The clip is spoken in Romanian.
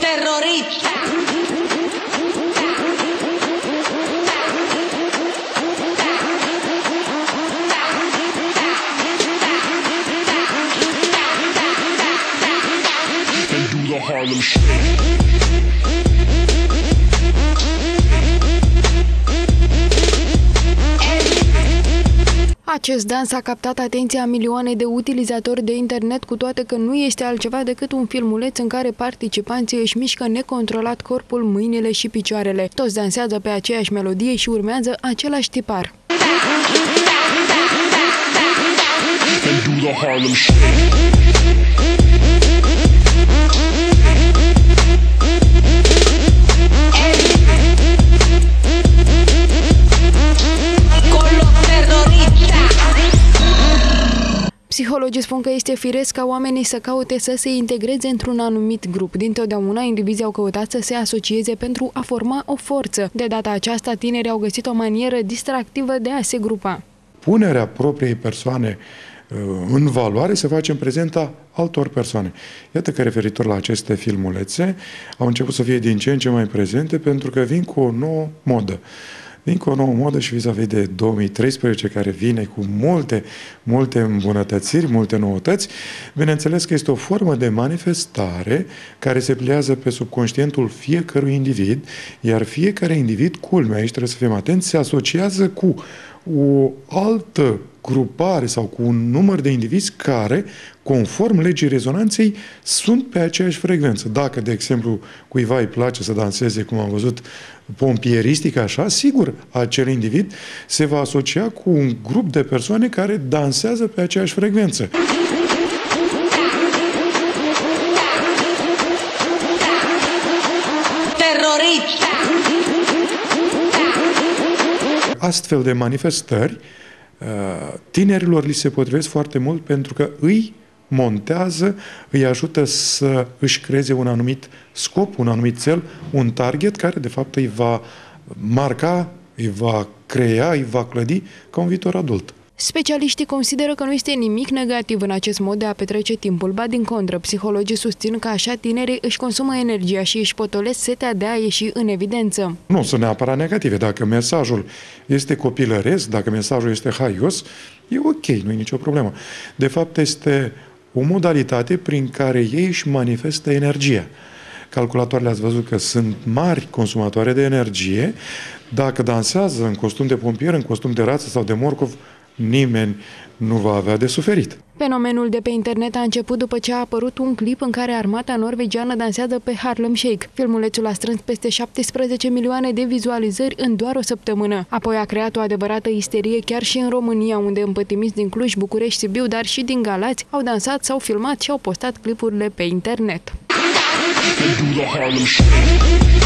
terrorista. do the Harlem Shake. Acest dans a captat atenția a milioane de utilizatori de internet, cu toate că nu este altceva decât un filmuleț în care participanții își mișcă necontrolat corpul, mâinile și picioarele. Toți dansează pe aceeași melodie și urmează același tipar. Psihologii spun că este firesc ca oamenii să caute să se integreze într-un anumit grup. Dintotdeauna, indivizii au căutat să se asocieze pentru a forma o forță. De data aceasta, tinerii au găsit o manieră distractivă de a se grupa. punerea propriei persoane uh, în valoare se face în prezenta altor persoane. Iată că referitor la aceste filmulețe au început să fie din ce în ce mai prezente pentru că vin cu o nouă modă. Vin cu o nouă modă și vis-a-vis de 2013 care vine cu multe, multe îmbunătățiri, multe noutăți. Bineînțeles că este o formă de manifestare care se pliază pe subconștientul fiecărui individ, iar fiecare individ, culmea, aici trebuie să fim atenți, se asociază cu o altă grupare sau cu un număr de indivizi care, conform legii rezonanței, sunt pe aceeași frecvență. Dacă, de exemplu, cuiva îi place să danseze, cum am văzut, pompieristic, așa, sigur, acel individ se va asocia cu un grup de persoane care dansează pe aceeași frecvență. Astfel de manifestări, uh, tinerilor li se potrivesc foarte mult pentru că îi montează, îi ajută să își creeze un anumit scop, un anumit cel, un target care de fapt îi va marca, îi va crea, îi va clădi ca un viitor adult. Specialiștii consideră că nu este nimic negativ în acest mod de a petrece timpul, ba din contră, psihologii susțin că așa tinerii își consumă energia și își potolesc setea de a ieși în evidență. Nu sunt neapărat negative. Dacă mesajul este copilăresc, dacă mesajul este haios, e ok, nu e nicio problemă. De fapt, este o modalitate prin care ei își manifestă energia. Calculatoarele ați văzut că sunt mari consumatoare de energie. Dacă dansează în costum de pompier, în costum de rață sau de morcov, nimeni nu va avea de suferit. Fenomenul de pe internet a început după ce a apărut un clip în care armata norvegiană dansează pe Harlem Shake. Filmulețul a strâns peste 17 milioane de vizualizări în doar o săptămână. Apoi a creat o adevărată isterie chiar și în România, unde împătimiți din Cluj, București, Sibiu, dar și din Galați au dansat, s-au filmat și au postat clipurile pe internet. And do the Harlem Shake.